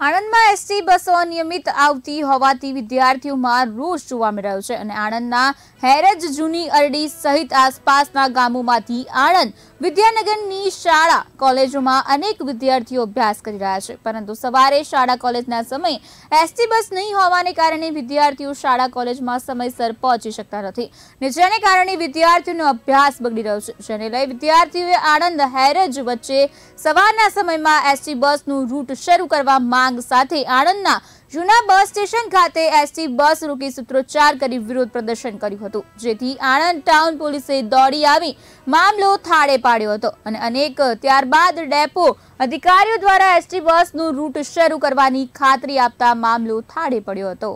આણંદમાં એસટી બસો અનિયમિત આવતી હોવાથી વિદ્યાર્થીઓમાં રોષ જોવા મળી રહ્યો છે અને આણંદના હેરજ જૂની અરડી સહિત આસપાસના ગામોમાંથી આણંદ વિદ્યાનગરની શાળા કોલેજોમાં અનેક વિદ્યાર્થીઓ અભ્યાસ કરી રહ્યા છે. પરંતુ સવારે શાળા કોલેજના સમયે એસટી બસ નહીં હોવાને કારણે વિદ્યાર્થીઓ શાળા કોલેજમાં સમયસર પહોંચી શકતા નથી ને જેને કારણે વિદ્યાર્થીઓનો અભ્યાસ બગડી રહ્યો છે. જેને લઈ વિદ્યાર્થીઓએ આણંદ હેરજ વચ્ચે સવારના સમયમાં એસટી બસનું રૂટ શરૂ કરવા માંગ સાથે આણંદના જૂના બસ સ્ટેશન ખાતે એસટી બસ રોકી સૂત્રોચ્ચાર કરી વિરોધ પ્રદર્શન કર્યું હતું. જેથી આણંદ ટાઉન પોલીસે દોડી આવી મામલો થાળે પાડ્યો હતો અને અનેક ત્યારબાદ ડેપો અધિકારીઓ દ્વારા એસટી બસનું રૂટ શરૂ કરવાની ખાતરી આપતા મામલો થાળે પડ્યો હતો.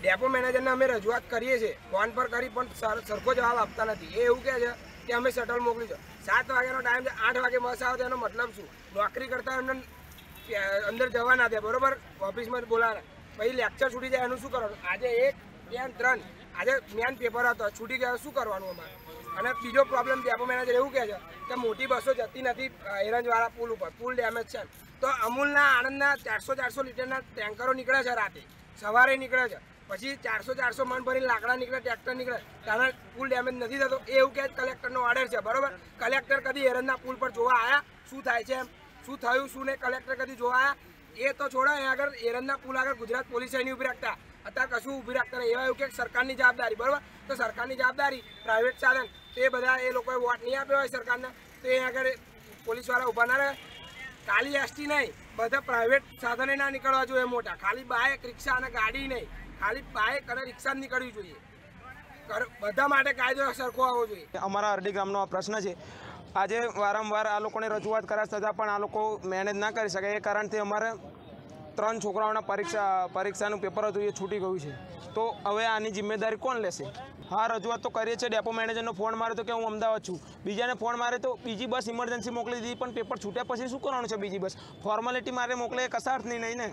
ડેપો મેનેજરને અમે રજૂઆત કરીએ છીએ. ફોન પર કરી પણ સરખો જવાબ આપતા નથી. એ એવું કહે છે કે અમે શટલ મોકલી સાત વાગ્યાનો ટાઈમ છે. આઠ વાગે બસ આવે એનો મતલબ શું? નોકરી કરતા એમને અંદર જવા ના દે, બરોબર? ઓફિસમાં બોલાવે. પછી લેક્ચર છૂટી જાય, એનું શું કરવાનું? આજે એક, બે ત્રણ. આજે મેન પેપર હતો, છૂટી ગયા, શું કરવાનું અમારે? અને બીજો પ્રોબ્લેમ ડેપો મેનેજર એવું કહે છે કે મોટી બસો જતી નથી એરંજવાળા પુલ ઉપર. પુલ ડેમેજ છે. તો અમૂલના આણંદના ચારસો ચારસો લીટરના ટેન્કરો નીકળે છે રાતે. સવારે નીકળે છે. પછી ચારસો ચારસો મણ ભરીને લાકડા નીકળે, ટ્રેક્ટર નીકળે. ત્યારે પુલ ડેમેજ નથી થતો. એ એવું કે કલેક્ટરનો ઓર્ડર છે, બરોબર? કલેક્ટર કદી એરંજના પુલ પર જોવા આવ્યા શું થાય છે એમ? શું થયું, શું નહીં, કલેક્ટર કદી જોવા એ તો છોડો આગળ એરંદના પુલ આગળ ગુજરાત પોલીસ નહીં ઊભી રાખતા. અત્યારે કશું ઊભી રાખતા નહીં. એવા એવું કે સરકારની જવાબદારી, બરાબર? તો સરકારની જવાબદારી પ્રાઇવેટ સાધન તો એ બધા એ લોકોએ વોટ નહીં આપ્યો હોય સરકારને. તો એ આગળ પોલીસવાળા ઊભા ના રહે. ખાલી એસટી નહીં, બધા પ્રાઇવેટ સાધને ના નીકળવા જોઈએ મોટા. ખાલી બાઇક રિક્ષા અને ગાડી નહીં. ખાલી બાઇક અને રિક્ષા નીકળવી જોઈએ. બધા માટે કાયદો સરખો આવવો જોઈએ. અમારા અરડી ગામનો આ પ્રશ્ન છે. આજે વારંવાર આ લોકોને રજૂઆત કર્યા છતાં પણ આ લોકો મેનેજ ના કરી શકે. એ કારણથી અમારે ત્રણ છોકરાઓના પરીક્ષા, પરીક્ષાનું પેપર હતું, એ છૂટી ગયું છે. તો હવે આની જિમ્મેદારી કોણ લેશે? હા, રજૂઆત તો કરીએ છીએ. ડેપો મેનેજરનો ફોન મારે તો કે હું અમદાવાદ છું. બીજાને ફોન મારે તો બીજી બસ ઇમરજન્સી મોકલી દીધી, પણ પેપર છૂટ્યા પછી શું કરવાનું છે બીજી બસ? ફોર્માલિટી મારે મોકલે અર્થની નહીં ને?